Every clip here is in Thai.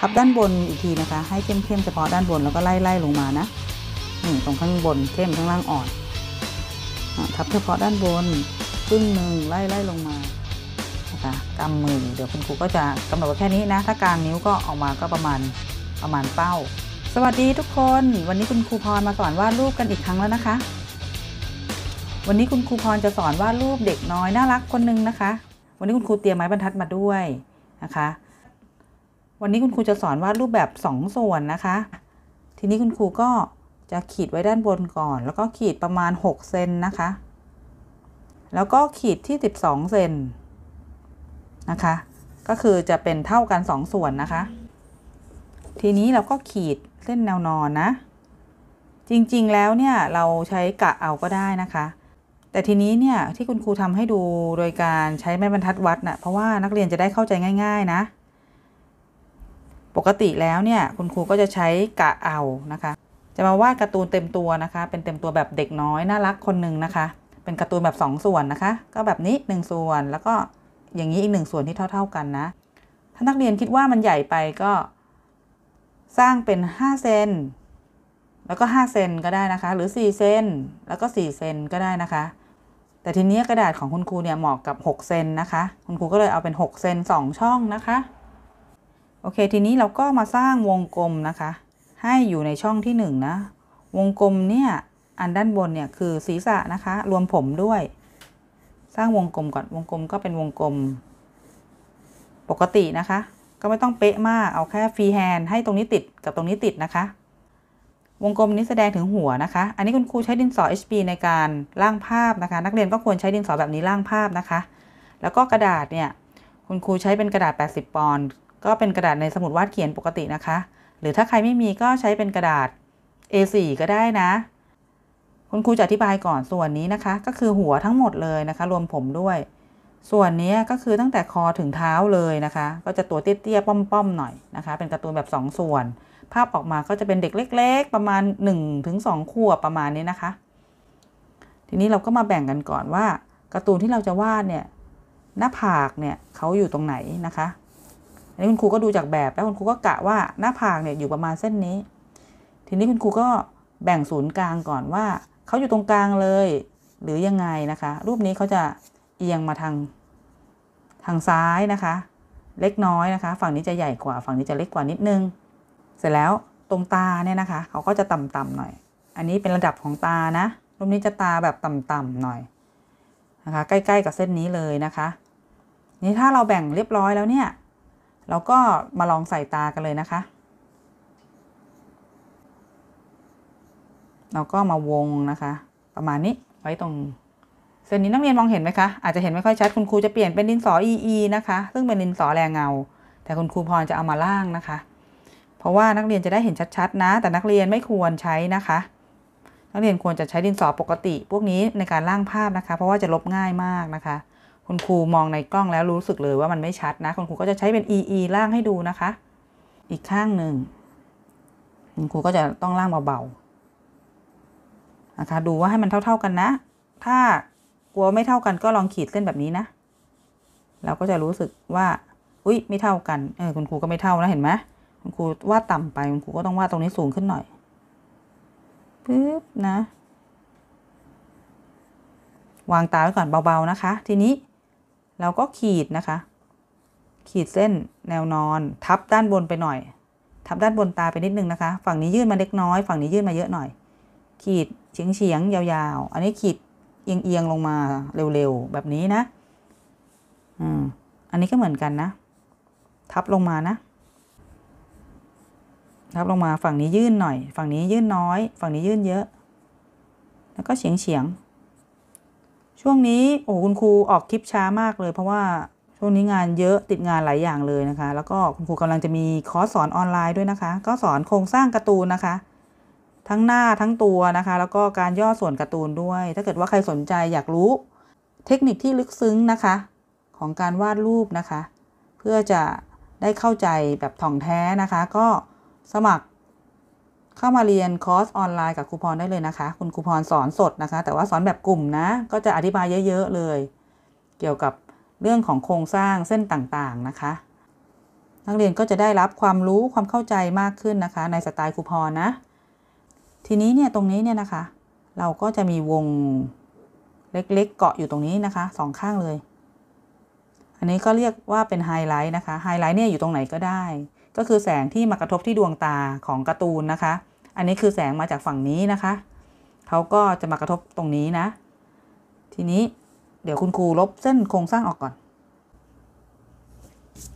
ทับด้านบนอีกทีนะคะ ให้เข้มๆเฉพาะด้านบนแล้วก็ไล่ๆลงมานะนี่ตรงข้างบนเข้มข้างล่างอ่อนทับเฉพาะด้านบนครึ่งหนึ่งไล่ๆลงมานะคะกำมือเดี๋ยวคุณครูก็จะกำหนดไว้แค่นี้นะ ถ้ากลางนิ้วก็ออกมาก็ประมาณประมาณเป้า สวัสดีทุกคน วันนี้คุณครูพรมาสอนวาดรูปกันอีกครั้งแล้วนะคะ วันนี้คุณครูพรจะสอนวาดรูปเด็กน้อยน่ารักคนหนึงนะคะ วันนี้คุณครูเตรียมไม้บรรทัดมาด้วยนะคะ วันนี้คุณครูจะสอนวาดรูปแบบ 2 ส่วนนะคะ ทีนี้คุณครูก็จะขีดไว้ด้านบนก่อน แล้วก็ขีดประมาณ 6 เซนนะคะ แล้วก็ขีดที่ 12 เซนนะคะ ก็คือจะเป็นเท่ากัน 2 ส่วนนะคะ ทีนี้เราก็ขีดเส้นแนวนอนนะ จริงๆแล้วเนี่ยเราใช้กะเอาก็ได้นะคะแต่ทีนี้เนี่ยที่คุณครูทำให้ดูโดยการใช้ไม้บรรทัดวัดนะ่ะเพราะว่านักเรียนจะได้เข้าใจง่าย ๆ นะ กติแล้วเนี่ยคุณครูก็จะใช้กะเอานะคะ จะมาวาดการ์ตูนเต็มตัวนะคะ เป็นเต็มตัวแบบเด็กน้อยน่ารักคนหนึ่งนะคะ เป็นการ์ตูนแบบ 2 ส่วนนะคะ ก็แบบนี้ 1 ส่วนแล้วก็อย่างนี้อีกหนึ่งส่วนที่เท่า ๆกันนะ ถ้านักเรียนคิดว่ามันใหญ่ไปก็สร้างเป็น 5 เซนแล้วก็ 5 เซนก็ได้นะคะ หรือ 4 เซนแล้วก็ 4 เซนก็ได้นะคะ แต่ทีนี้กระดาษของคุณครูเนี่ยเหมาะกับ 6 เซนนะคะ คุณครูก็เลยเอาเป็น 6 เซน2 ช่องนะคะ โอเค ทีนี้เราก็มาสร้างวงกลมนะคะ ให้อยู่ในช่องที่1นนะ วงกลมเนี่ย อันด้านบนเนี่ยคือศีรษะนะคะ รวมผมด้วย สร้างวงกลมก่อน วงกลมก็เป็นวงกลม ปกตินะคะ ก็ไม่ต้องเป๊ะมาก เอาแค่ freehand ให้ตรงนี้ติดกับตรงนี้ติดนะคะ วงกลมนี้แสดงถึงหัวนะคะ อันนี้คุณครูใช้ดินสอ HB ในการร่างภาพนะคะ นักเรียนก็ควรใช้ดินสอแบบนี้ร่างภาพนะคะ แล้วก็กระดาษเนี่ย คุณครูใช้เป็นกระดาษ 80 ปอนด์ ก็เป็นกระดาษในสมุดวาดเขียนปกตินะคะ หรือถ้าใครไม่มีก็ใช้เป็นกระดาษ A4 ก็ได้นะ คุณครูจะอธิบายก่อนส่วนนี้นะคะ ก็คือหัวทั้งหมดเลยนะคะ รวมผมด้วย ส่วนนี้ก็คือตั้งแต่คอถึงเท้าเลยนะคะ ก็จะตัวเตี้ยๆป้อมๆหน่อยนะคะ เป็นการ์ตูนแบบ 2ส่วน ภาพออกมาก็จะเป็นเด็กเล็ก ๆ ประมาณ1ถึง2ขวบประมาณนี้นะคะ ทีนี้เราก็มาแบ่งกันก่อนว่าการ์ตูนที่เราจะวาดเนี่ยหน้าผากเนี่ยเขาอยู่ตรงไหนนะคะ นนี้คุณครูก็ดูจากแบบแล้วคุณครูก็กะว่าหน้าผากเนี่ยอยู่ประมาณเส้นนี้ ทีนี้คุณครูก็แบ่งศูนย์กลางก่อนว่าเขาอยู่ตรงกลางเลย หรือยังไงนะคะ รูปนี้เขาจะเอียงมาทางทางซ้ายนะคะ เล็กน้อยนะคะ ฝั่งนี้จะใหญ่กว่า ฝั่งนี้จะเล็กกว่านิดนึง เสร็จแล้วตรงตาเนี่ยนะคะเขาก็จะต่ำๆหน่อย อันนี้เป็นระดับของตานะรูปนี้จะตาแบบต่ำๆหน่อยนะคะ ใกล้ๆกับเส้นนี้เลยนะคะ นี่ถ้าเราแบ่งเรียบร้อยแล้วเนี่ย เราก็มาลองใส่ตากันเลยนะคะเราก็มาวงนะคะ ประมาณนี้ไว้ตรงเส้นนี้นักเรียนมองเห็นไหมคะ อาจจะเห็นไม่ค่อยชัดคุณครูจะเปลี่ยนเป็นดินสอ EE นะคะ ซึ่งเป็นดินสอแรงเงา แต่คุณครูพรจะเอามาล่างนะคะ เพราะว่านักเรียนจะได้เห็นชัดๆนะ แต่นักเรียนไม่ควรใช้นะคะ นักเรียนควรจะใช้ดินสอปกติ พวกนี้ในการล่างภาพนะคะ เพราะว่าจะลบง่ายมากนะคะ คุณครูมองในกล้องแล้วรู้สึกเลยว่ามันไม่ชัดนะ คุณครูก็จะใช้เป็น EE ล่างให้ดูนะคะ อีกข้างหนึ่งคุณครูก็จะต้องล่างเบาๆนะคะ ดูว่าให้มันเท่า ๆกันนะ ถ้ากลัวไม่เท่ากันก็ลองขีดเส้นแบบนี้นะ เราก็จะรู้สึกว่า อุ้ยไม่เท่ากัน เออคุณครูก็ไม่เท่านะเห็นไหมคุณครูวาดต่ำไปคุณครูก็ต้องวาดตรงนี้สูงขึ้นหน่อยปึ๊บนะ วางตาไว้ก่อนเบาๆนะคะ ทีนี้ เราก็ขีดนะคะ ขีดเส้นแนวนอน ทับด้านบนไปหน่อย ทับด้านบนตาไปนิดนึงนะคะ ฝั่งนี้ยื่นมาเล็กน้อย ฝั่งนี้ยื่นมาเยอะหน่อย ขีดเฉียงเฉียงยาวๆ อันนี้ขีดเอียงเอียงลงมาเร็วๆ แบบนี้นะอืมอันนี้ก็เหมือนกันนะ ทับลงมานะ ทับลงมาฝั่งนี้ยื่นหน่อย ฝั่งนี้ยื่นน้อย ฝั่งนี้ยื่นเยอะ แล้วก็เฉียงเฉียง ช่วงนี้โอ้คุณครูออกคลิปช้ามากเลย เพราะว่าช่วงนี้งานเยอะติดงานหลายอย่างเลยนะคะ แล้วก็คุณครูกำลังจะมีคอร์สสอนออนไลน์ด้วยนะคะ ก็สอนโครงสร้างการ์ตูนนะคะ ทั้งหน้าทั้งตัวนะคะ แล้วก็การย่อส่วนการ์ตูนด้วย ถ้าเกิดว่าใครสนใจอยากรู้ เทคนิคที่ลึกซึ้งนะคะ ของการวาดรูปนะคะ เพื่อจะได้เข้าใจแบบถ่องแท้นะคะ ก็สมัคร เข้ามาเรียนคอร์สออนไลน์กับครูพรได้เลยนะคะ คุณครูพรสอนสดนะคะ แต่ว่าสอนแบบกลุ่มนะ ก็จะอธิบายเยอะๆเลย เกี่ยวกับเรื่องของโครงสร้างเส้นต่างๆนะคะ นักเรียนก็จะได้รับความรู้ความเข้าใจมากขึ้นนะคะ ในสไตล์ครูพรนะ ทีนี้เนี่ยตรงนี้เนี่ยนะคะ เราก็จะมีวงเล็กๆ เกาะอยู่ตรงนี้นะคะสองข้างเลย อันนี้ก็เรียกว่าเป็นไฮไลท์นะคะไฮไลท์เนี่ยอยู่ตรงไหนก็ได้ ก็คือแสงที่มากระทบที่ดวงตาของการ์ตูนนะคะ อันนี้คือแสงมาจากฝั่งนี้นะคะเขาก็จะมากระทบตรงนี้นะ ทีนี้เดี๋ยวคุณครูลบเส้นโครงสร้างออกก่อน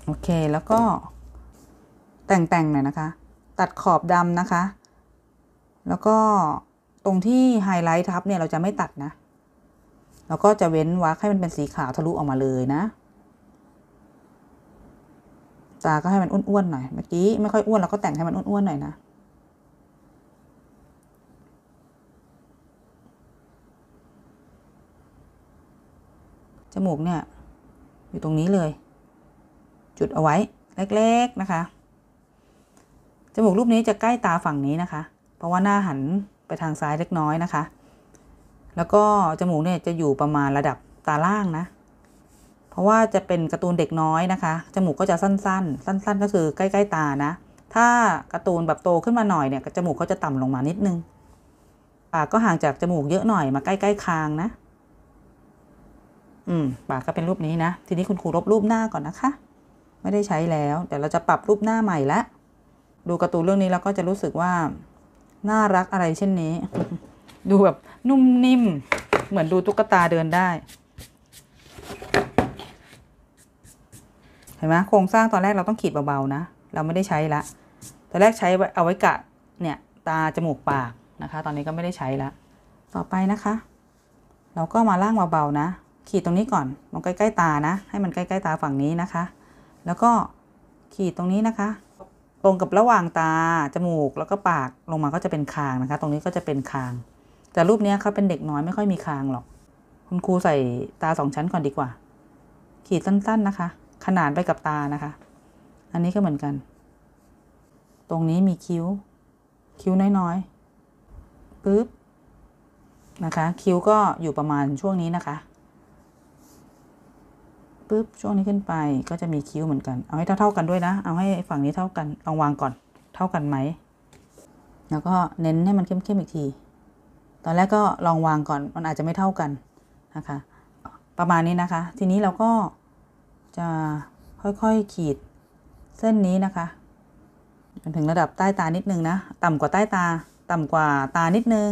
โอเคแล้วก็แต่งๆหน่อยนะคะ ตัดขอบดำนะคะ แล้วก็ตรงที่ไฮไลท์ทับเนี่ยเราจะไม่ตัดนะ แล้วก็จะเว้นวรรคให้มันเป็นสีขาวทะลุออกมาเลยนะ ตาก็ให้มันอ้วนๆหน่อยเมื่อกี้ไม่ค่อยอ้วนเราก็แต่งให้มันอ้วนๆหน่อยนะจมูกเนี่ย อยู่ตรงนี้เลย จุดเอาไว้เล็ก ๆ นะคะ จมูกรูปนี้จะใกล้ตาฝั่งนี้นะคะ เพราะว่าหน้าหันไปทางซ้ายเล็กน้อยนะคะ แล้วก็จมูกเนี่ยจะอยู่ประมาณระดับตาล่างนะ เพราะว่าจะเป็นการ์ตูนเด็กน้อยนะคะ จมูกก็จะสั้น ๆ สั้น ๆ ก็คือใกล้ ๆ ตานะ ถ้าการ์ตูนแบบโตขึ้นมาหน่อยเนี่ยจมูกเขาจะต่ำลงมานิดนึง ปากก็ห่างจากจมูกเยอะหน่อยมาใกล้ๆคางนะ อืม ปากก็เป็นรูปนี้นะ ทีนี้คุณครูลบรูปหน้าก่อนนะคะ ไม่ได้ใช้แล้วเดี๋ยวเราจะปรับรูปหน้าใหม่ละ ดูการ์ตูนเรื่องนี้แล้วก็จะรู้สึกว่าน่ารักอะไรเช่นนี้ ดูแบบนุ่มนิ่ม เหมือนดูตุ๊กตาเดินได้ ห็นไหมโครงสร้างตอนแรกเราต้องขีดเบาๆนะ เราไม่ได้ใช้ละตอนแรกใช้เอาไว้กะเนี่ยตาจมูกปากนะคะ ตอนนี้ก็ไม่ได้ใช้ละต่อไปนะคะ เราก็มาล่างเบาๆนะ ขีดตรงนี้ก่อนลงใกล้ๆตานะ ให้มันใกล้ๆตาฝั่งนี้นะคะ แล้วก็ขีดตรงนี้นะคะ ตรงกับระหว่างตาจมูกแล้วก็ปากลงมาก็จะเป็นคางนะคะ ตรงนี้ก็จะเป็นคาง แต่รูปนี้เขาเป็นเด็กน้อยไม่ค่อยมีคางหรอก คุณครูใส่ตาสองชั้นก่อนดีกว่า ขีดสั้นๆนะคะ ขนานไปกับตานะคะ อันนี้ก็เหมือนกัน ตรงนี้มีคิ้ว คิ้วน้อยๆปึ๊บนะคะ คิ้วก็อยู่ประมาณช่วงนี้นะคะปึ๊บช่วงนี้ขึ้นไปก็จะมีคิ้วเหมือนกัน เอาให้เท่าๆกันด้วยนะ เอาให้ฝั่งนี้เท่ากันลองวางก่อน เท่ากันไหม แล้วก็เน้นให้มันเข้มๆอีกที ตอนแรกก็ลองวางก่อน มันอาจจะไม่เท่ากันนะคะ ประมาณนี้นะคะ ทีนี้เราก็ จะค่อยๆขีดเส้นนี้นะคะจนถึงระดับใต้ตานิดนึงนะต่ำกว่าใต้ตาต่ำกว่าตานิดนึง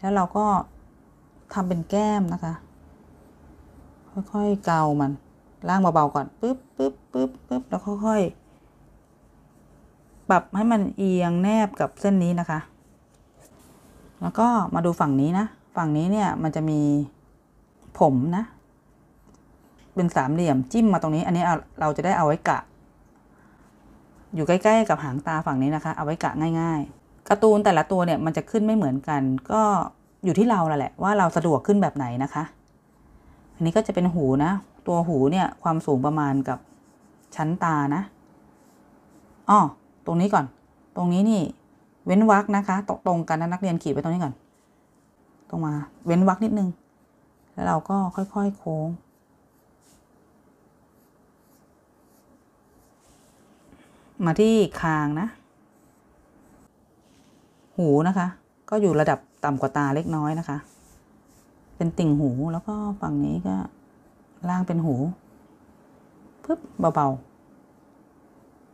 แล้วเราก็ทำเป็นแก้มนะคะ ค่อยๆเกามันล่างเบาๆก่อนปึ๊บปึ๊บปึ๊บปึ๊บแล้วค่อยๆปรับให้มันเอียงแนบกับเส้นนี้นะคะ แล้วก็มาดูฝั่งนี้นะ ฝั่งนี้เนี่ยมันจะมีผมนะ เป็นสามเหลี่ยมจิ้มมาตรงนี้ อันนี้เราจะได้เอาไว้กะ อยู่ใกล้ ๆ กับหางตาฝั่งนี้นะคะ เอาไว้กะง่าย ๆการ์ตูนแต่ละตัวเนี่ยมันจะขึ้นไม่เหมือนกัน ก็อยู่ที่เราแหละว่าเราสะดวกขึ้นแบบไหนนะคะ อันนี้ก็จะเป็นหูนะ ตัวหูเนี่ยความสูงประมาณกับชั้นตานะอ้อตรงนี้ก่อน ตรงนี้นี่เว้นวรรคนะคะตตรงกันนะนักเรียนขีดไปตรงนี้ก่อน ตรงมา เว้นวรรคนิดนึง แล้วเราก็ค่อยๆโค้ง มาที่คางนะ หูนะคะ ก็อยู่ระดับต่ำกว่าตาเล็กน้อยนะคะ เป็นติ่งหูแล้วก็ฝั่งนี้ก็ล่างเป็นหูปึ๊บเบา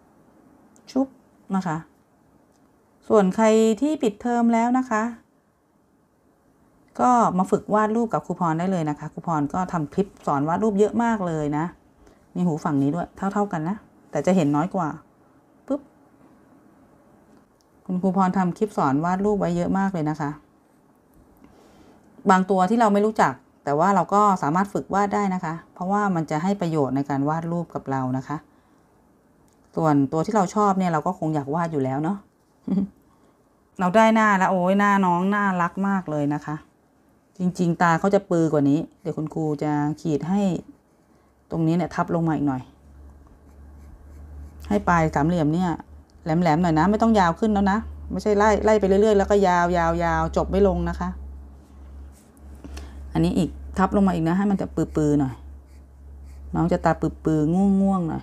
ๆ ชุบนะคะ ส่วนใครที่ปิดเทอมแล้วนะคะ ก็มาฝึกวาดรูปกับครูพรได้เลยนะคะครูพรก็ทำคลิปสอนวาดรูปเยอะมากเลยนะ มีหูฝั่งนี้ด้วยเท่า ๆกันนะ แต่จะเห็นน้อยกว่า คุณครูพรทำคลิปสอนวาดรูปไว้เยอะมากเลยนะคะ บางตัวที่เราไม่รู้จัก แต่ว่าเราก็สามารถฝึกวาดได้นะคะ เพราะว่ามันจะให้ประโยชน์ในการวาดรูปกับเรานะคะ ส่วนตัวที่เราชอบเนี่ยเราก็คงอยากวาดอยู่แล้วเนาะเราได้หน้าแล้วโอ้ยหน้าน้องน่ารักมากเลยนะคะ จริง ๆ ตาเขาจะปือกว่านี้ เดี๋ยวคุณครูจะขีดให้ตรงนี้เนี่ยทับลงมาอีกหน่อย ให้ปลายสามเหลี่ยมเนี่ย แหลมๆหน่อยนะ ไม่ต้องยาวขึ้นแล้วนะ ไม่ใช่ไล่ไล่ไปเรื่อยๆ แล้วก็ยาวยาวยาวจบไม่ลงนะคะ อันนี้อีกทับลงมาอีกนะ ให้มันจะปือๆหน่อย น้องจะตาปือๆง่วงๆหน่อย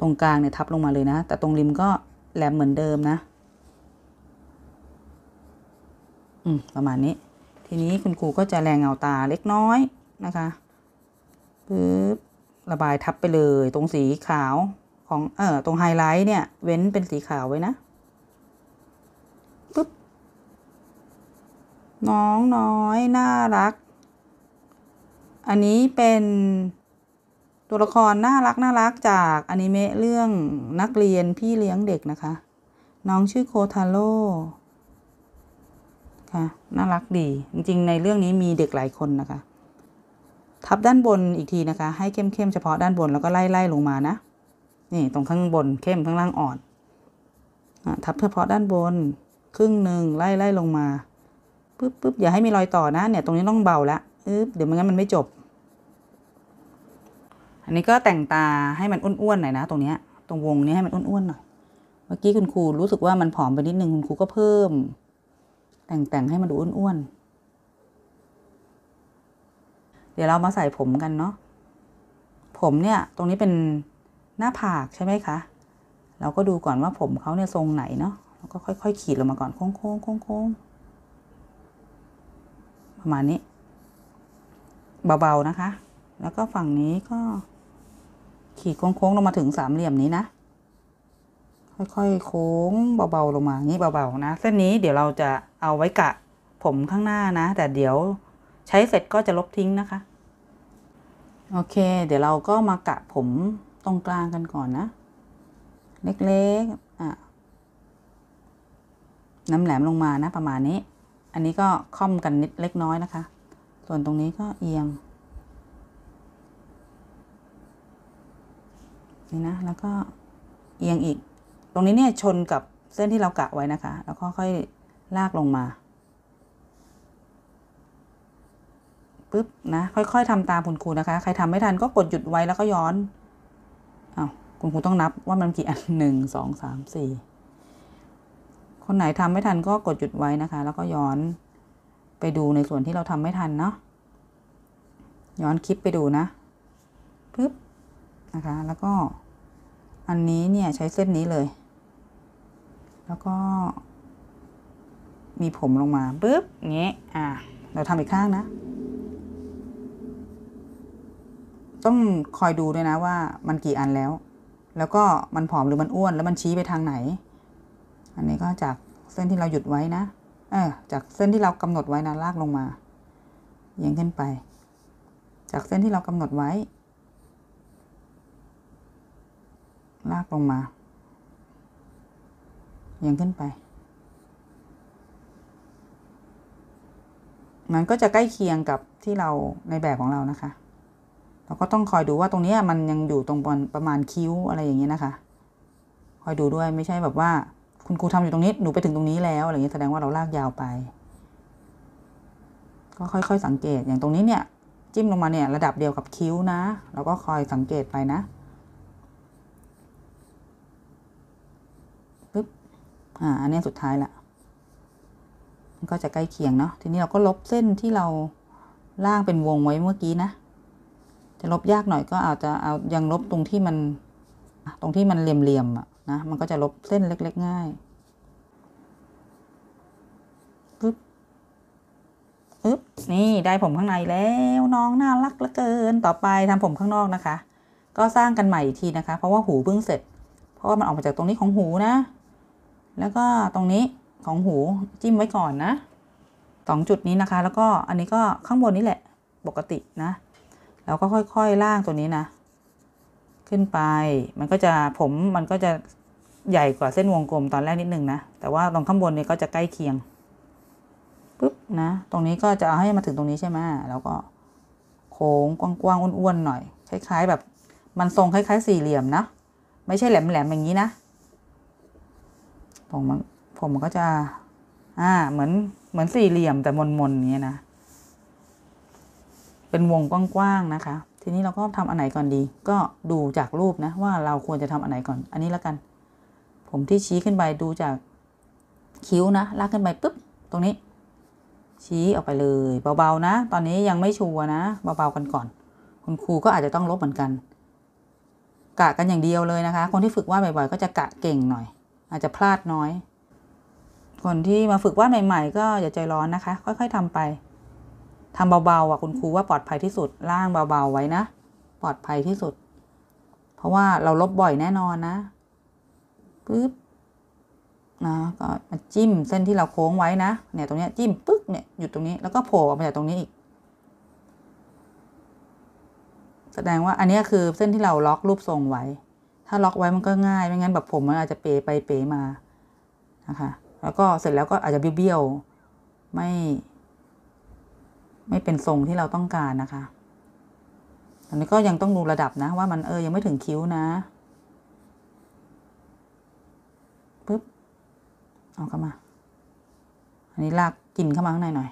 ตรงกลางเนี่ยทับลงมาเลยนะ แต่ตรงริมก็แหลมเหมือนเดิมนะ อืมประมาณนี้ ทีนี้คุณครูก็จะแรงเงาตาเล็กน้อยนะคะปึ๊บระบายทับไปเลย ตรงสีขาว ของเออตรงไฮไลท์เนี่ย เว้นเป็นสีขาวไว้นะปึ๊บน้องน้อย น่ารัก อันนี้เป็นตัวละครน่ารักน่ารักจากอนิเมะเรื่องนักเรียนพี่เลี้ยงเด็กนะคะ น้องชื่อโคทาโร่ค่ะน่ารักดี จริงๆ ในเรื่องนี้มีเด็กหลายคนนะคะ ทับด้านบนอีกทีนะคะ ให้เข้มๆเฉพาะด้านบนแล้วก็ไล่ๆลงมานะ นี่ตรงข้างบนเข้มข้างล่างอ่อนอทับเฉพาะด้านบน ครึ่งหนึ่งไล่ไล่ลงมาปึ๊บปึ๊บอย่าให้มีรอยต่อนะเนี่ยตรงนี้ต้องเบาละปึ๊บเดี๋ยวไม่งั้นมันไม่จบ อันนี้ก็แต่งตาให้มันอ้วนๆหน่อยนะ ตรงเนี้ยตรงวงนี้ให้มันอ้วนๆหน่อยเมื่อกี้คุณครูรู้สึกว่ามันผอมไปนิดนึงคุณครูก็เพิ่ม แต่งแต่งให้มันดูอ้วนๆเดี๋ยวเรามาใส่ผมกันเนาะผมเนี่ย ตรงนี้เป็น หน้าผากใช่ไหมคะ เราก็ดูก่อนว่าผมเขาเนี่ยทรงไหนเนาะแล้วก็ค่อย ๆ ขีดลงมาก่อนโค้งๆโค้งๆโค้งๆประมาณนี้ เบาๆนะคะ แล้วก็ฝั่งนี้ก็ ขีดโค้งๆลงมาถึงสามเหลี่ยมนี้นะ ค่อยๆโค้งเบาๆลงมาอย่างนี้เบาๆนะ เส้นนี้เดี๋ยวเราจะเอาไว้กะผมข้างหน้านะ แต่เดี๋ยวใช้เสร็จก็จะลบทิ้งนะคะ โอเค เดี๋ยวเราก็มากะผม ตรงกลางกันก่อนนะ เล็กๆอะน้ำแหลมลงมานะประมาณนี้ อันนี้ก็ค่อมกันนิดเล็กน้อยนะคะ ส่วนตรงนี้ก็เอียง นี่นะ แล้วก็เอียงอีก ตรงนี้เนี่ยชนกับเส้นที่เรากะไว้นะคะ แล้วก็ค่อยลากลงมาปึ๊บนะ ค่อย ๆทำตามคุณครูนะคะ ใครทำไม่ทันก็กดหยุดไว้แล้วก็ย้อน คุณครูต้องนับว่ามันกี่อันหนึ่งสองสามสี่คนไหนทำไม่ทันก็กดหยุดไว้นะคะ แล้วก็ย้อนไปดูในส่วนที่เราทำไม่ทันเนาะย้อนคลิปไปดูนะปึ๊บนะคะ แล้วก็อันนี้เนี่ยใช้เส้นนี้เลย แล้วก็ มีผมลงมาปึ๊บเงี้ยอ่าเราทำอีกข้างนะ ต้องคอยดูด้วยนะว่ามันกี่อันแล้ว แล้วก็มันผอมหรือมันอ้วน แล้วมันชี้ไปทางไหน อันนี้ก็จากเส้นที่เราหยุดไว้นะ เออ จากเส้นที่เรากำหนดไว้นะลากลงมาเอียงขึ้นไป จากเส้นที่เรากำหนดไว้ ลากลงมาเอียงขึ้นไป มันก็จะใกล้เคียงกับที่เราในแบบของเรานะคะ เราก็ต้องคอยดูว่าตรงนี้มันยังอยู่ตรงประมาณคิ้วอะไรอย่างเงี้ยนะคะ คอยดูด้วยไม่ใช่แบบว่า คุณครูทำอยู่ตรงนี้หนูไปถึงตรงนี้แล้วอะไรเงี้ยแสดงว่าเราลากยาวไป ก็ค่อยๆสังเกตอย่างตรงนี้เนี่ย จิ้มลงมาเนี่ยระดับเดียวกับคิ้วนะเราก็คอยสังเกตไปนะปึ๊บอ่าอันนี้สุดท้ายละมันก็จะใกล้เคียงเนาะทีนี้เราก็ลบเส้นที่เราล่างเป็นวงไว้เมื่อกี้นะ จะลบยากหน่อยก็อาจจะเอายังลบตรงที่มันตรงที่มันเหลี่ยมๆอะนะมันก็จะลบเส้นเล็ก ๆ ง่ายปึ๊บปึ๊บนี่ได้ผมข้างในแล้วน้องน่ารักเหลือเกินต่อไปทำผมข้างนอกนะคะ ก็สร้างกันใหม่อีกทีนะคะ เพราะว่าหูเพิ่งเสร็จ เพราะว่ามันออกมาจากตรงนี้ของหูนะ แล้วก็ตรงนี้ของหูจิ้มไว้ก่อนนะสองจุดนี้นะคะ แล้วก็อันนี้ก็ข้างบนนี้แหละปกตินะ แล้วก็ค่อยๆล่างตัวนี้นะ ขึ้นไป มันก็จะผมมันก็จะใหญ่กว่าเส้นวงกลมตอนแรกนิดนึงนะ แต่ว่าตรงข้างบนนี้ก็จะใกล้เคียงปุ๊บนะ ตรงนี้ก็จะเอาให้มาถึงตรงนี้ใช่ไหมแล้วก็โค้งกว้างๆอ้วนๆหน่อย คล้าย ๆ แบบมันทรงคล้ายๆสี่เหลี่ยมนะ ไม่ใช่แหลมๆอย่างนี้นะ ผมมันผมมันก็จะ อ่า เหมือนเหมือนสี่เหลี่ยมแต่มนๆอย่างเงี้ยนะ เป็นวงกว้างๆนะคะ ทีนี้เราก็ทำอันไหนก่อนดี ก็ดูจากรูปนะว่าเราควรจะทำอันไหนก่อน อันนี้แล้วกัน ผมที่ชี้ขึ้นไปดูจากคิ้วนะลากขึ้นไปปุ๊บตรงนี้ ชี้ออกไปเลยเบาๆนะ ตอนนี้ยังไม่ชัวนะเบาๆกันก่อน คุณครูก็อาจจะต้องลบเหมือนกัน กะกันอย่างเดียวเลยนะคะ คนที่ฝึกวาดบ่อยๆ ก็จะกะเก่งหน่อย อาจจะพลาดน้อย คนที่มาฝึกวาดใหม่ ๆ ก็อย่าใจร้อนนะคะ ค่อย ๆทำไป ทำเบาๆอะคุณครูว่าปลอดภัยที่สุดล่างเบาๆไว้นะ ปลอดภัยที่สุด เพราะว่าเราลบบ่อยแน่นอนนะปึ๊บนะก็มาจิ้มเส้นที่เราโค้งไว้นะเนี่ยตรงเนี้ยจิ้มปึ๊กเนี่ยหยุดตรงนี้แล้วก็โผล่ออกมาจากตรงนี้อีก แสดงว่าอันนี้คือเส้นที่เราล็อกรูปทรงไว้ ถ้าล็อกไว้มันก็ง่ายไม่งั้นแบบผมมันอาจจะเป๋ไปเป๋มานะคะแล้วก็เสร็จแล้วก็อาจจะเบี้ยวๆไม่ ไม่เป็นทรงที่เราต้องการนะคะอันนี้ก็ยังต้องดูระดับนะ ว่ามันเออยังไม่ถึงคิ้วนะปึ๊บเอาเข้ามา อันนี้ลากกินเข้ามาข้างในหน่อย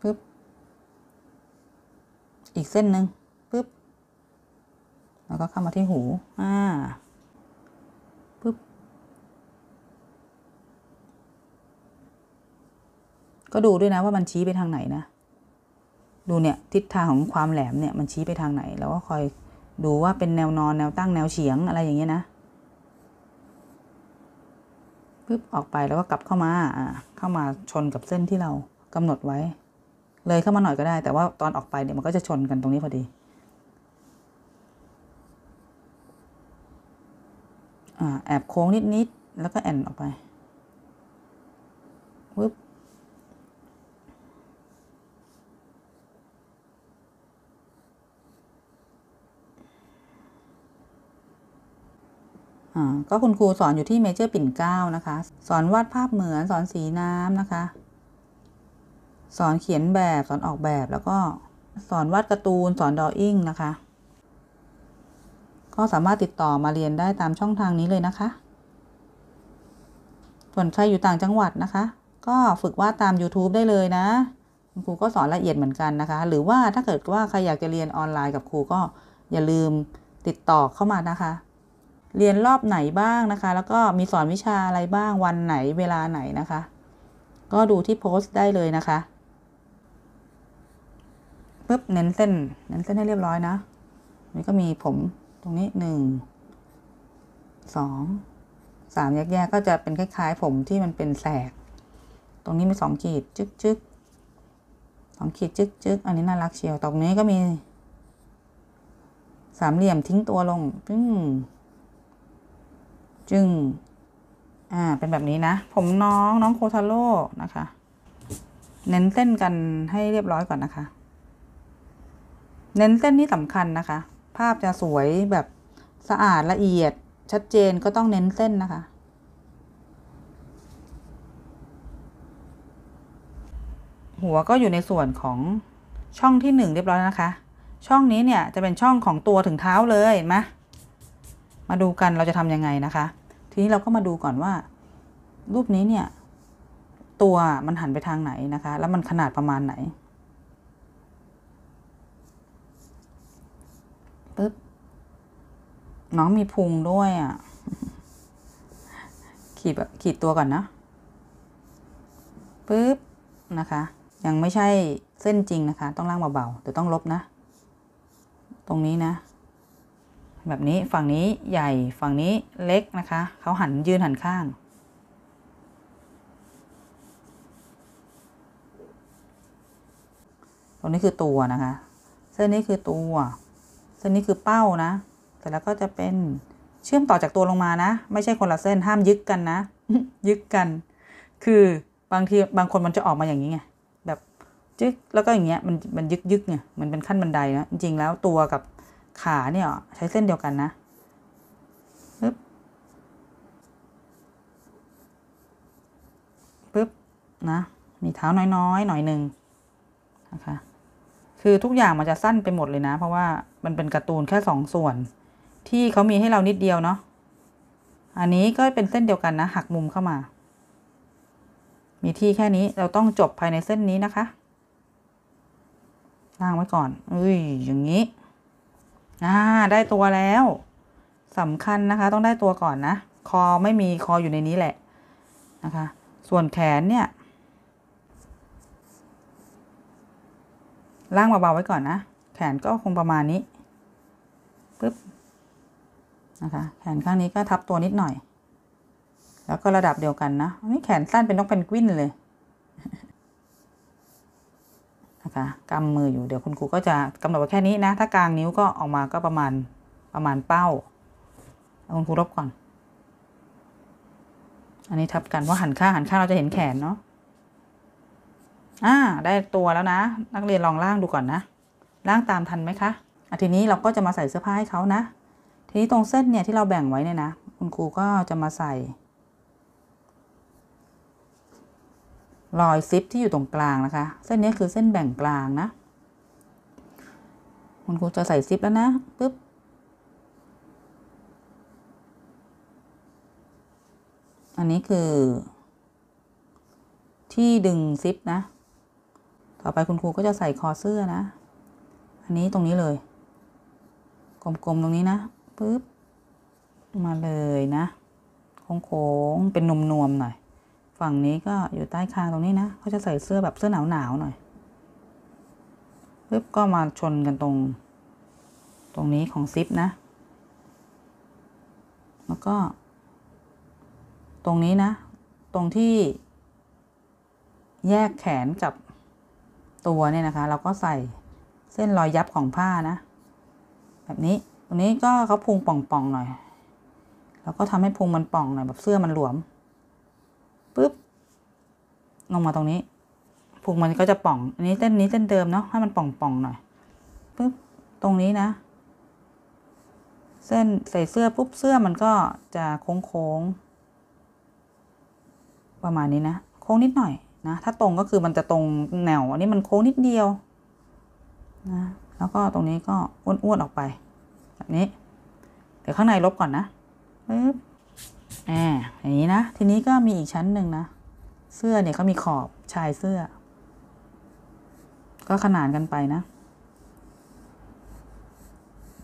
ปึ๊บ อีกเส้นหนึ่งปึ๊บ แล้วก็เข้ามาที่หู อ่า ปึ๊บ ก็ดูด้วยนะว่ามันชี้ไปทางไหนนะ ดูเนี่ยทิศทางของความแหลมเนี่ยมันชี้ไปทางไหน แล้วก็คอยดูว่าเป็นแนวนอนแนวตั้งแนวเฉียงอะไรอย่างเงี้ยนะปึ๊บออกไปแล้วก็กลับเข้ามาอ่าเข้ามาชนกับเส้นที่เรากำหนดไว้ เลยเข้ามาหน่อยก็ได้ แต่ว่าตอนออกไปเนี่ยมันก็จะชนกันตรงนี้พอดีอ่าแอบโค้งนิดๆแล้วก็แอ่นออกไปปึ๊บ ก็คุณครูสอนอยู่ที่เมเจอร์ปิ่นเกล้านะคะ สอนวาดภาพเหมือนสอนสีน้ำนะคะ สอนเขียนแบบสอนออกแบบแล้วก็สอนวาดการ์ตูนสอน drawing นะคะ ก็สามารถติดต่อมาเรียนได้ตามช่องทางนี้เลยนะคะ ส่วนใครอยู่ต่างจังหวัดนะคะ ก็ฝึกวาดตาม YouTube ได้เลยนะคุณครูก็สอนละเอียดเหมือนกันนะคะ หรือว่าถ้าเกิดว่าใครอยากจะเรียนออนไลน์กับครูก็อย่าลืมติดต่อเข้ามานะคะ เรียนรอบไหนบ้างนะคะ แล้วก็มีสอนวิชาอะไรบ้างวันไหนเวลาไหนนะคะ ก็ดูที่โพสต์ได้เลยนะคะปุ๊บเน้นเส้น เน้นเส้นให้เรียบร้อยนะนี่ก็มีผมตรงนี้หนึ่งสองสามแยกๆก็จะเป็นคล้ายๆ ผมที่มันเป็นแสก ตรงนี้มีสองขีดจึ๊กจึ๊กสองขีดจึ๊กจึ๊กอันนี้น่ารักเชียว ตรงนี้ก็มี สามเหลี่ยมทิ้งตัวลงปึ้ง จึง อ่า เป็นแบบนี้นะ ผมน้องน้องโคทาโร่นะคะ เน้นเส้นกันให้เรียบร้อยก่อนนะคะ เน้นเส้นนี่สำคัญนะคะ ภาพจะสวยแบบสะอาดละเอียดชัดเจนก็ต้องเน้นเส้นนะคะ หัวก็อยู่ในส่วนของช่องที่หนึ่งเรียบร้อยแล้วนะคะ ช่องนี้เนี่ยจะเป็นช่องของตัวถึงเท้าเลยมามาดูกันเราจะทำยังไงนะคะ ทีนี้เราก็มาดูก่อนว่า รูปนี้เนี่ย ตัวมันหันไปทางไหนนะคะ แล้วมันขนาดประมาณไหนปึ๊บน้องมีพุงด้วยอะ ขีดแบบขีดตัวก่อนนะปึ๊บนะคะ ยังไม่ใช่เส้นจริงนะคะ ต้องล่างเบาๆเดี๋ยวต้องลบนะ ตรงนี้นะ แบบนี้ฝั่งนี้ใหญ่ฝั่งนี้เล็กนะคะเขาหันยืนหันข้าง ตรงนี้คือตัวนะคะ เส้นนี้คือตัว เส้นนี้คือเป้านะเสร็จแล้วก็จะเป็นเชื่อมต่อจากตัวลงมานะ ไม่ใช่คนละเส้นห้ามยึกกันนะ ยึกกัน คือบางทีบางคนมันจะออกมาอย่างนี้ไงแบบจึกแล้วก็อย่างเงี้ยมันมันยึกยึกไงมันเป็นขั้นบันไดนะจริงๆแล้วตัวกับ ขาเนี่ยใช้เส้นเดียวกันนะปึ๊บปึ๊บนะ มีเท้าน้อยๆ หน่อยหนึ่งนะคะคือทุกอย่างมันจะสั้นไปหมดเลยนะ เพราะว่ามันเป็นการ์ตูนแค่สองส่วน ที่เขามีให้เรานิดเดียวเนาะอันนี้ก็เป็นเส้นเดียวกันนะ หักมุมเข้ามา มีที่แค่นี้เราต้องจบภายในเส้นนี้นะคะล่างไว้ก่อนอุ้ยอย่างนี้ อ่าได้ตัวแล้วสำคัญนะคะ ต้องได้ตัวก่อนนะ คอไม่มีคออยู่ในนี้แหละนะคะ ส่วนแขนเนี่ยล่างเบาๆไว้ก่อนนะ แขนก็คงประมาณนี้ปึ๊บนะคะ แขนข้างนี้ก็ทับตัวนิดหน่อย แล้วก็ระดับเดียวกันนะนี่แขนสั้นเป็นนกเป็นกวินเลย นะคะกำมืออยู่เดี๋ยวคุณครูก็จะกำหนดไว้แค่นี้นะ ถ้ากลางนิ้วก็ออกมาก็ประมาณประมาณเป้าเอาคุณครูลบก่อน อันนี้ทับกันเพราะหันข้างหันข้างเราจะเห็นแขนเนาะอ่าได้ตัวแล้วนะ นักเรียนลองล่างดูก่อนนะล่างตามทันไหมคะอะทีนี้เราก็จะมาใส่เสื้อผ้าให้เขานะ ทีนี้ตรงเส้นเนี่ยที่เราแบ่งไว้เนี่ยนะ คุณครูก็จะมาใส่ รอยซิปที่อยู่ตรงกลางนะคะ เส้นนี้คือเส้นแบ่งกลางนะ คุณครูจะใส่ซิปแล้วนะปึ๊บอันนี้คือ ที่ดึงซิปนะ ต่อไปคุณครูก็จะใส่คอเสื้อนะ อันนี้ตรงนี้เลย กลมๆตรงนี้นะปึ๊บมาเลยนะโค้งๆเป็นนวมๆหน่อย ฝั่งนี้ก็อยู่ใต้คางตรงนี้นะเขาจะใส่เสื้อแบบเสื้อหนาวๆหน่อยปึ๊บก็มาชนกันตรง ตรงนี้ของซิปนะ แล้วก็ ตรงนี้นะ ตรงที่ แยกแขนกับตัวเนี่ยนะคะ เราก็ใส่เส้นรอยยับของผ้านะ แบบนี้ตรงนี้ก็เขาพุงป่องๆหน่อย แล้วก็ทำให้พุงมันป่องหน่อยแบบเสื้อมันหลวม ลงมาตรงนี้พุงมันก็จะป่อง อันนี้เส้นนี้เส้นเดิมเนาะให้มันป่องๆหน่อยปุ๊บตรงนี้นะ เส้นใส่เสื้อปุ๊บเสื้อมันก็จะโค้งๆประมาณนี้นะโค้งนิดหน่อยนะถ้าตรงก็คือมันจะตรงแนวอันนี้มันโค้งนิดเดียวนะแล้วก็ตรงนี้ก็อ้วนๆออกไปแบบนี้ เดี๋ยวข้างในลบก่อนนะปึ๊บอ่าอย่างนี้นะ ทีนี้ก็มีอีกชั้นหนึ่งนะ เสื้อเนี่ยเขามีขอบชายเสื้อ ก็ขนานกันไปนะ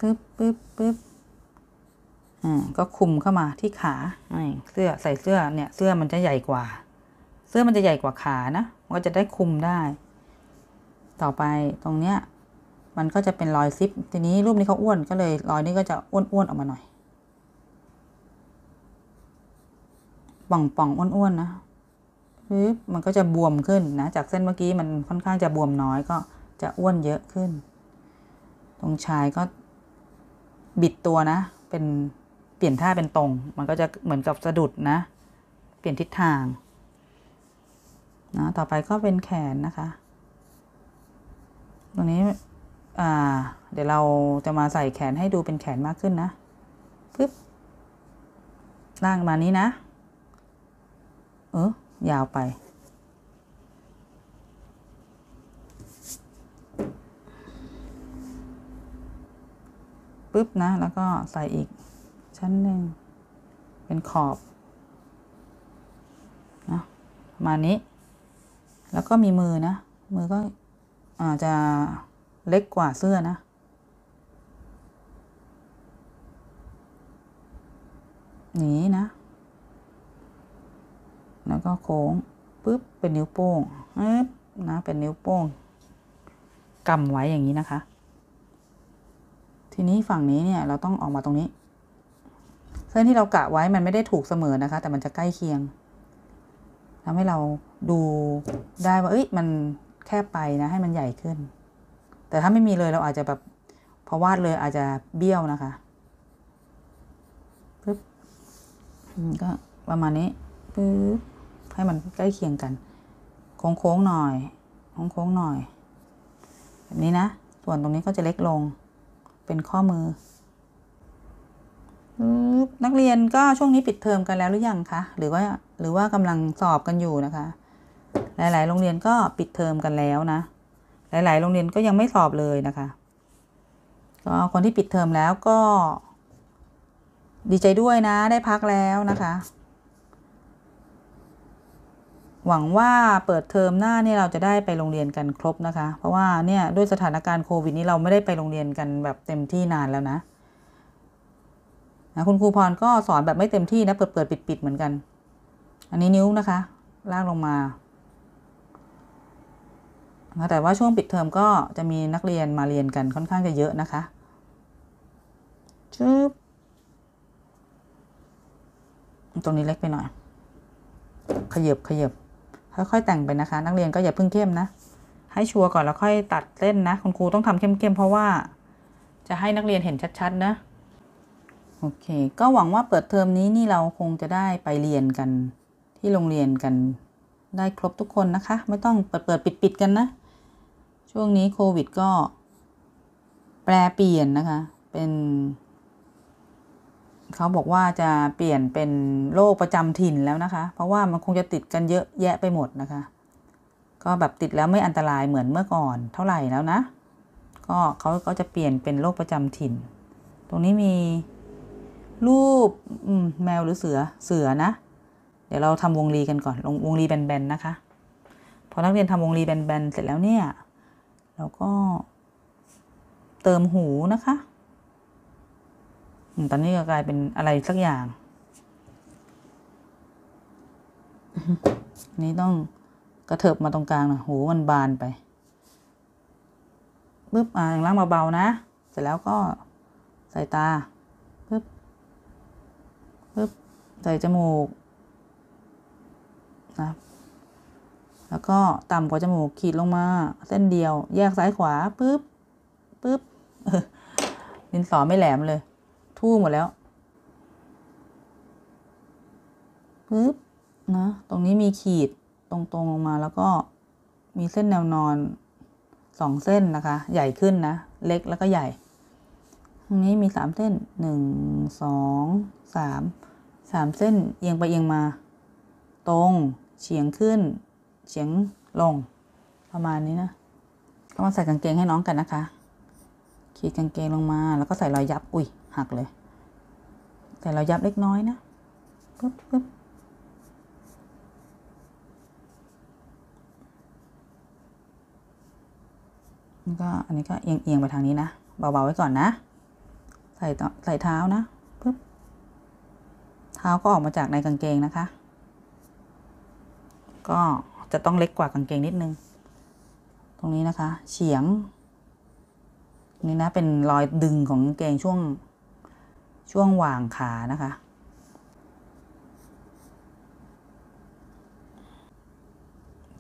ปึ๊บปึ๊บปึ๊บอ่าก็คุมเข้ามาที่ขาเสื้อใส่เสื้อเนี่ย เสื้อมันจะใหญ่กว่า เสื้อมันจะใหญ่กว่าขานะมันก็จะได้คุมได้ ต่อไปตรงเนี้ย มันก็จะเป็นรอยซิป ทีนี้รูปนี้เขาอ้วนก็เลยรอยนี้ก็จะอ้วนๆออกมาหน่อยป่องๆอ้วนๆนะ มันก็จะบวมขึ้นนะจากเส้นเมื่อกี้มันค่อนข้างจะบวมน้อยก็จะอ้วนเยอะขึ้น ตรงชายก็บิดตัวนะ เป็นเปลี่ยนท่าเป็นตรง มันก็จะเหมือนกับสะดุดนะ เปลี่ยนทิศทางนะต่อไปก็เป็นแขนนะคะ ตรงนี้อ่าเดี๋ยวเราจะมาใส่แขนให้ดูเป็นแขนมากขึ้นนะปึ๊บล่างมานี้นะ เออ ยาวไป ปึ๊บนะ แล้วก็ใส่อีกชั้นหนึ่ง เป็นขอบนะประมาณนี้ แล้วก็มีมือนะ มือก็อาจจะเล็กกว่าเสื้อนะนี้นะ แล้วก็โค้งปุ๊บเป็นนิ้วโป้งปึ๊บนะเป็นนิ้วโป้งกำไว้อย่างนี้นะคะ ทีนี้ฝั่งนี้เนี่ยเราต้องออกมาตรงนี้ เส้นที่เรากะไว้มันไม่ได้ถูกเสมอนะคะ แต่มันจะใกล้เคียงทำให้เราดูได้ว่าเอ้ยมันแคบไปนะ ให้มันใหญ่ขึ้น แต่ถ้าไม่มีเลยเราอาจจะแบบพอวาดเลยอาจจะเบี้ยวนะคะปึ๊บก็ประมาณนี้ปึ๊บ ให้มันใกล้เคียงกัน โค้งๆหน่อย โค้งๆหน่อย แบบนี้นะ ส่วนตรงนี้ก็จะเล็กลง เป็นข้อมือ นักเรียนก็ช่วงนี้ปิดเทอมกันแล้วหรือยังคะ หรือว่า หรือว่ากำลังสอบกันอยู่นะคะ หลาย ๆ โรงเรียนก็ปิดเทอมกันแล้วนะ หลาย ๆ โรงเรียนก็ยังไม่สอบเลยนะคะ ก็คนที่ปิดเทอมแล้วก็ดีใจด้วยนะได้พักแล้วนะคะ หวังว่าเปิดเทอมหน้าเนี่ยเราจะได้ไปโรงเรียนกันครบนะคะ เพราะว่าเนี่ยด้วยสถานการณ์โควิดนี้เราไม่ได้ไปโรงเรียนกันแบบเต็มที่นานแล้วนะนะคุณครูพรก็สอนแบบไม่เต็มที่นะเปิดเปิดปิดปิดเหมือนกัน อันนี้นิ้วนะคะ ลากลงมาแต่ว่าช่วงปิดเทอมก็จะมีนักเรียนมาเรียนกันค่อนข้างจะเยอะนะคะชึบตรงนี้เล็กไปหน่อย ขยับขยับ ค่อยๆแต่งไปนะคะ นักเรียนก็อย่าเพิ่งเข้มนะ ให้ชัวร์ก่อนแล้วค่อยตัดเส้นนะ คุณครูต้องทำเข้มๆเพราะว่า จะให้นักเรียนเห็นชัดๆนะ โอเค ก็หวังว่าเปิดเทอมนี้นี่เราคงจะได้ไปเรียนกัน ที่โรงเรียนกัน ได้ครบทุกคนนะคะ ไม่ต้องเปิดเปิดปิดปิดๆกันนะ ช่วงนี้โควิดก็ แปรเปลี่ยนนะคะ เป็น เขาบอกว่าจะเปลี่ยนเป็นโรคประจำถิ่นแล้วนะคะ เพราะว่ามันคงจะติดกันเยอะแยะไปหมดนะคะ ก็แบบติดแล้วไม่อันตรายเหมือนเมื่อก่อนเท่าไหร่แล้วนะ ก็เขาก็จะเปลี่ยนเป็นโรคประจำถิ่น ตรงนี้มีรูปมแมวหรือเสือเสือนะ เดี๋ยวเราทำวงรีกันก่อนลงวงรีแบนๆนะคะ พอนักเรียนทำวงรีแบนๆเสร็จแล้วเนี่ยเราก็เติมหูนะคะ ตอนนี้ก็กลายเป็นอะไรสักอย่าง นี้ต้องกระเถิบมาตรงกลางหน่อยหูมันบานไปปึ๊บอ่าล่างเบาๆนะ เสร็จแล้วก็ใส่ตาปึ๊บปึ๊บใส่จมูกนะแล้วก็ต่ำกว่าจมูกขีดลงมา เส้นเดียว แยกซ้ายขวาปึ๊บปึ๊บเออดินสอไม่แหลมเลย ทู่หมดแล้วปึ๊บนะตรงนี้มีขีดตรงๆลงมาแล้วก็มีเส้นแนวนอนสองเส้นนะคะ ใหญ่ขึ้นนะ เล็กแล้วก็ใหญ่ ตรงนี้มีสามเส้นหนึ่งสองสามสามเส้นเอียงไปเอียงมา ตรงเฉียงขึ้น เฉียงลง ประมาณนี้นะก็มาใส่กางเกงให้น้องกันนะคะ ขีดกางเกงลงมา แล้วก็ใส่รอยยับ อุ้ย หักเลยใส่เรอยยับเล็กน้อยนะปึ๊บปึ๊บก็อันนี้ก็เอียงเอียงไปทางนี้นะ เบาๆไว้ก่อนนะ ใส่ต่อใส่เท้านะปึ๊บเท้าก็ออกมาจากในกางเกงนะคะ ก็จะต้องเล็กกว่ากางเกงนิดนึง ตรงนี้นะคะ เฉียง นี่นะเป็นรอยดึงของกางเกงช่วง ช่วงหว่างขานะคะ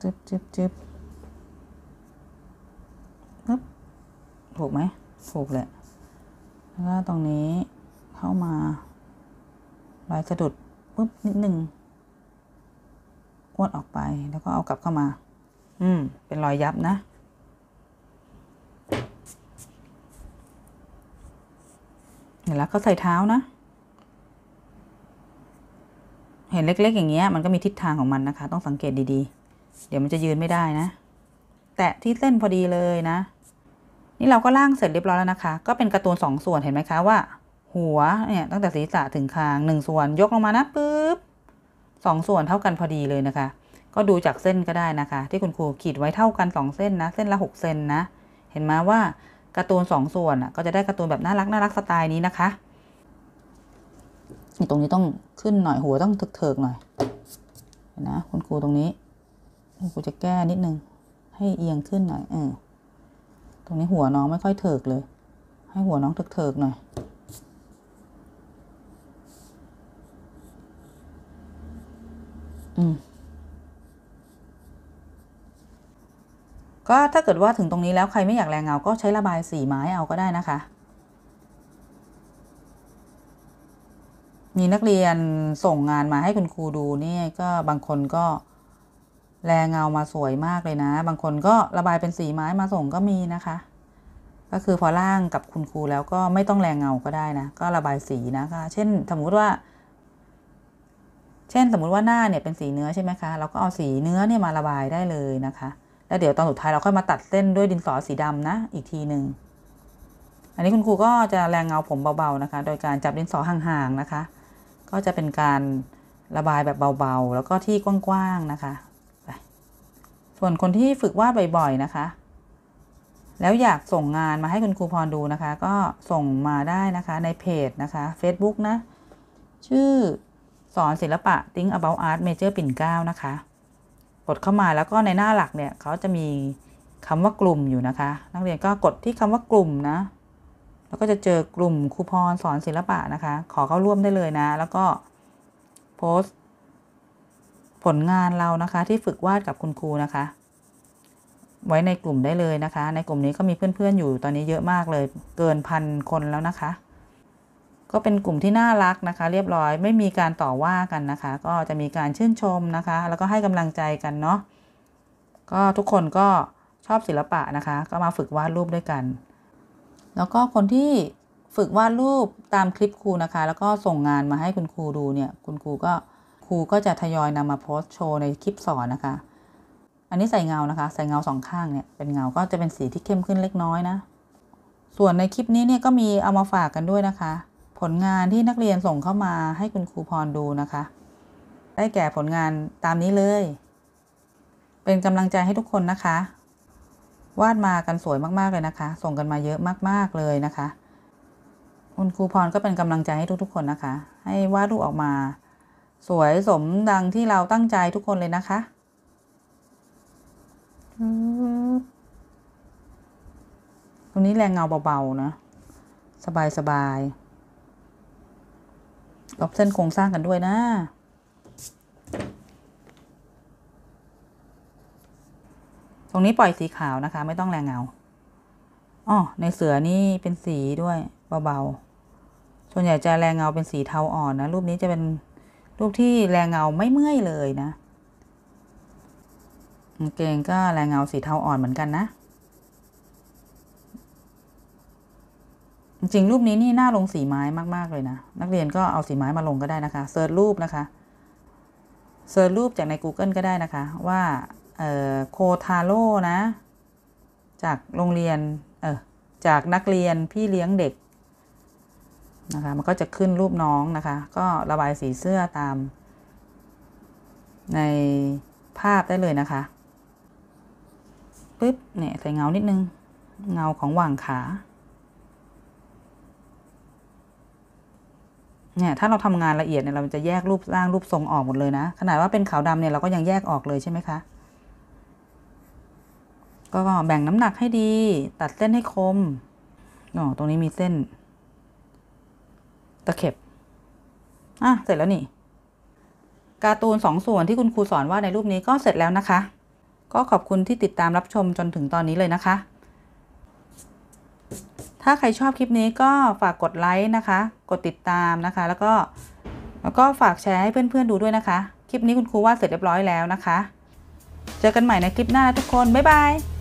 จึ๊บจึ๊บจึ๊บปึ๊บถูกไหมถูกแหละแล้วก็ตรงนี้เข้ามารอยสะดุดปุ๊บนิดนึงอ้วนออกไปแล้วก็เอากลับเข้ามา อืม เป็นรอยยับนะ เห็น แล้วก็ใส่เท้านะ เห็นเล็กๆอย่างเงี้ยมันก็มีทิศทางของมันนะคะ ต้องสังเกตดีๆ เดี๋ยวมันจะยืนไม่ได้นะ แตะที่เส้นพอดีเลยนะ นี่เราก็ล่างเสร็จเรียบร้อยแล้วนะคะ ก็เป็นการ์ตูนสองส่วนเห็นไหมคะว่า หัวเนี่ยตั้งแต่ศีรษะถึงคางหนึ่งส่วนยกลงมานะปุ๊บสองส่วนเท่ากันพอดีเลยนะคะ ก็ดูจากเส้นก็ได้นะคะ ที่คุณครูขีดไว้เท่ากันสองเส้นนะ เส้นละหกเซนนะ เห็นไหมว่า การ์ตูนสองส่วนอะก็จะได้การ์ตูนแบบน่ารักน่ารักสไตล์นี้นะคะนี่ตรงนี้ต้องขึ้นหน่อยหัวต้องเถิกๆหน่อยนนะคุณครูตรงนี้คุณครูจะแก้นิดนึงให้เอียงขึ้นหน่อยเออตรงนี้หัวน้องไม่ค่อยเถิกเลย ให้หัวน้องเถิกๆหน่อยอืม ก็ถ้าเกิดว่าถึงตรงนี้แล้วใครไม่อยากแรงเงา ก็ใช้ระบายสีไม้เอาก็ได้นะคะ มีนักเรียนส่งงานมาให้คุณครูดูนี่ก็บางคนก็แรงเงามาสวยมากเลยนะ บางคนก็ระบายเป็นสีไม้มาส่งก็มีนะคะ ก็คือพอล่างกับคุณครูแล้วก็ไม่ต้องแรงเงาก็ได้นะ ก็ระบายสีนะคะ เช่นสมมุติว่า เช่นสมมุติว่าหน้าเนี่ยเป็นสีเนื้อใช่ไหมคะ เราก็เอาสีเนื้อเนี่ยมาระบายได้เลยนะคะ แล้วเดี๋ยวตอนสุดท้ายเราค่อยมาตัดเส้นด้วยดินสอสีดำนะ อีกทีหนึ่งอันนี้คุณครูก็จะแรงเงาผมเบาๆนะคะ โดยการจับดินสอห่างๆนะคะ ก็จะเป็นการระบายแบบเบาๆ แล้วก็ที่กว้างๆนะคะไปส่วนคนที่ฝึกวาดบ่อยๆนะคะ แล้วอยากส่งงานมาให้คุณครูพรดูนะคะ ก็ส่งมาได้นะคะในเพจนะคะ Facebook นะ ชื่อสอนศิลปะ Think About Art Major ปิ่นเก้านะคะ กดเข้ามาแล้วก็ในหน้าหลักเนี่ยเขาจะมีคำว่ากลุ่มอยู่นะคะ นักเรียนก็กดที่คำว่ากลุ่มนะ แล้วก็จะเจอกลุ่มครูพรสอนศิลปะนะคะ ขอเข้าร่วมได้เลยนะ แล้วก็โพสต์ผลงานเรานะคะที่ฝึกวาดกับคุณครูนะคะ ไว้ในกลุ่มได้เลยนะคะ ในกลุ่มนี้ก็มีเพื่อนๆอยู่ตอนนี้เยอะมากเลย เกินพันคนแล้วนะคะ ก็เป็นกลุ่มที่น่ารักนะคะ เรียบร้อยไม่มีการต่อว่ากันนะคะ ก็จะมีการชื่นชมนะคะ แล้วก็ให้กำลังใจกันเนาะก็ทุกคนก็ชอบศิลปะนะคะ ก็มาฝึกวาดรูปด้วยกัน แล้วก็คนที่ฝึกวาดรูปตามคลิปครูนะคะ แล้วก็ส่งงานมาให้คุณครูดูเนี่ย คุณครูก็ครูก็จะทยอยนำมาโพสต์โชว์ในคลิปสอนนะคะ อันนี้ใส่เงานะคะ ใส่เงาสองข้างเนี่ยเป็นเงาก็จะเป็นสีที่เข้มขึ้นเล็กน้อยนะ ส่วนในคลิปนี้เนี่ยก็มีเอามาฝากกันด้วยนะคะ ผลงานที่นักเรียนส่งเข้ามาให้คุณครูพรดูนะคะ ได้แก่ผลงานตามนี้เลย เป็นกำลังใจให้ทุกคนนะคะ วาดมากันสวยมากๆเลยนะคะ ส่งกันมาเยอะมากๆเลยนะคะ คุณครูพรก็เป็นกำลังใจให้ทุกๆ คนนะคะ ให้วาดรูปออกมา สวยสมดังที่เราตั้งใจทุกคนเลยนะคะตรงนี้แรงเงาเบาๆนะ สบายๆ ลบเส้นโครงสร้างกันด้วยนะ ตรงนี้ปล่อยสีขาวนะคะ ไม่ต้องแรงเงาอ๋อในเสือนี่เป็นสีด้วยเบาๆ ส่วนใหญ่จะแรงเงาเป็นสีเทาอ่อนนะ รูปนี้จะเป็นรูปที่แรงเงาไม่เมื่อยเลยนะเกงก็แรงเงาสีเทาอ่อนเหมือนกันนะ จริงรูปนี้นี่น่าลงสีไม้มากๆเลยนะ นักเรียนก็เอาสีไม้มาลงก็ได้นะคะ search รูปนะคะ search รูปจากใน Google ก็ได้นะคะ ว่าโคทาโร่นะ จากโรงเรียนเออจากนักเรียนพี่เลี้ยงเด็กนะคะมันก็จะขึ้นรูปน้องนะคะ ก็ระบายสีเสื้อตาม ในภาพได้เลยนะคะปึ๊บเนี่ยใส่เงานิดนึง เงาของหว่างขา เนี่ยถ้าเราทำงานละเอียดเนี่ยเราจะแยกรูปร่างรูปทรงออกหมดเลยนะ ขนาดว่าเป็นขาวดำเนี่ยเราก็ยังแยกออกเลยใช่ไหมคะ ก็แบ่งน้ำหนักให้ดี ตัดเส้นให้คมอ๋อตรงนี้มีเส้น ตะเข็บอะเสร็จแล้วนี่ การ์ตูนสองส่วนที่คุณครูสอนว่าในรูปนี้ก็เสร็จแล้วนะคะ ก็ขอบคุณที่ติดตามรับชมจนถึงตอนนี้เลยนะคะ ถ้าใครชอบคลิปนี้ก็ฝากกดไลค์นะคะ กดติดตามนะคะ แล้วก็แล้วก็ฝากแชร์ให้เพื่อนๆดูด้วยนะคะ คลิปนี้คุณครูวาดเสร็จเรียบร้อยแล้วนะคะ เจอกันใหม่ในคลิปหน้าทุกคน บ๊ายบาย